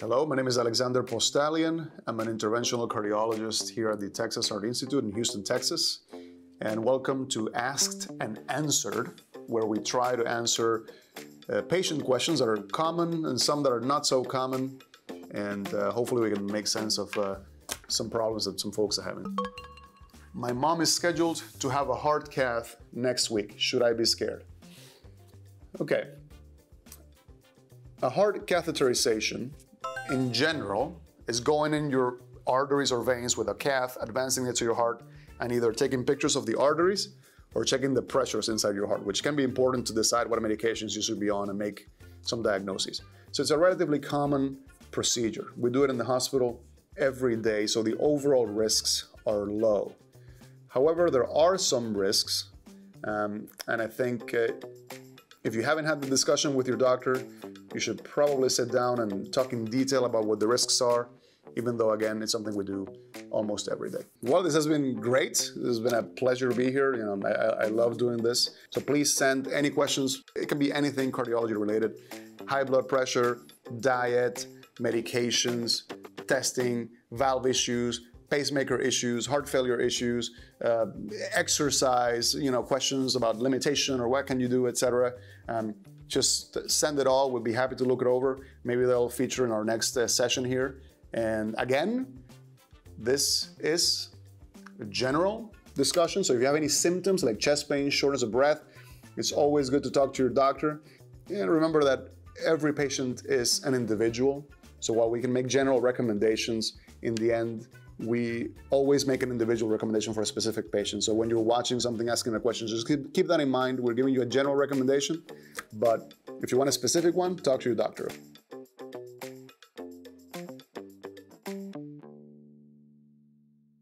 Hello, my name is Alexander Postalian. I'm an interventional cardiologist here at the Texas Heart Institute in Houston, Texas. And welcome to Asked and Answered, where we try to answer uh, patient questions that are common and some that are not so common. And uh, hopefully, we can make sense of uh, some problems that some folks are having. My mom is scheduled to have a heart cath next week. Should I be scared? Okay. A heart catheterization, in general, is going in your arteries or veins with a cath, advancing it to your heart, and either taking pictures of the arteries or checking the pressures inside your heart, which can be important to decide what medications you should be on and make some diagnoses. So it's a relatively common procedure. We do it in the hospital every day, so the overall risks are low. However, there are some risks, um, and I think uh, if you haven't had the discussion with your doctor, you should probably sit down and talk in detail about what the risks are, even though, again, it's something we do almost every day. Well, this has been great. This has been a pleasure to be here. You know, I, I love doing this. So please send any questions. It can be anything cardiology related, high blood pressure, diet, medications, testing, valve issues, pacemaker issues, heart failure issues, uh, exercise, you know, questions about limitation or what can you do, etc. Um, just send it all. We'd be happy to look it over. Maybe they'll feature in our next uh, session here. And again, this is a general discussion. So if you have any symptoms like chest pain, shortness of breath, it's always good to talk to your doctor. And remember that every patient is an individual. So while we can make general recommendations, in the end, we always make an individual recommendation for a specific patient. So when you're watching something, asking a question, just keep, keep that in mind. We're giving you a general recommendation, but if you want a specific one, talk to your doctor.